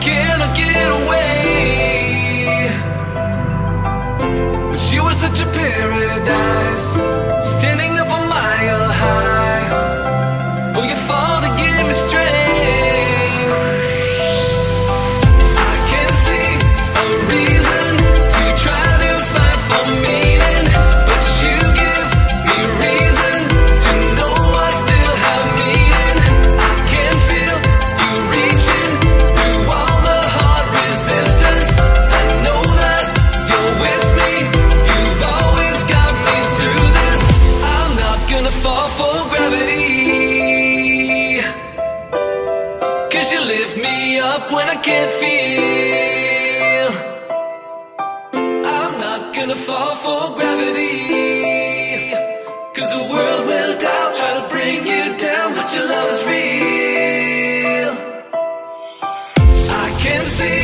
can I get away? But you were such a paradise Standing up a mile high up when I can't feel. I'm not gonna fall for gravity. Cause the world will doubt, try to bring you down, but your love is real. I can see.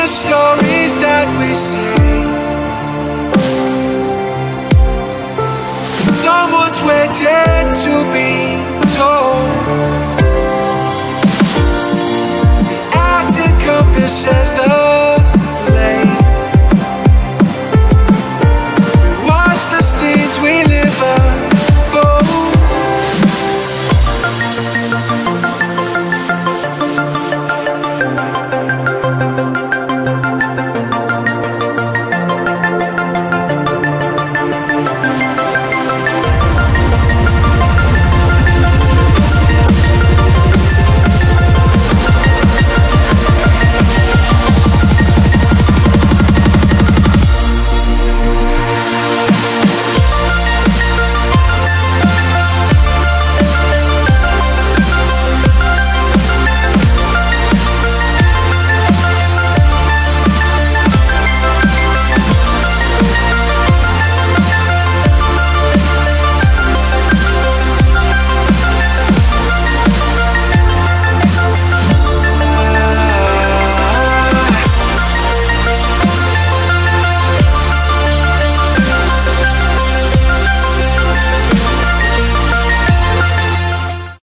the stories that we sing Someone's waiting to be told. The Acting compasses the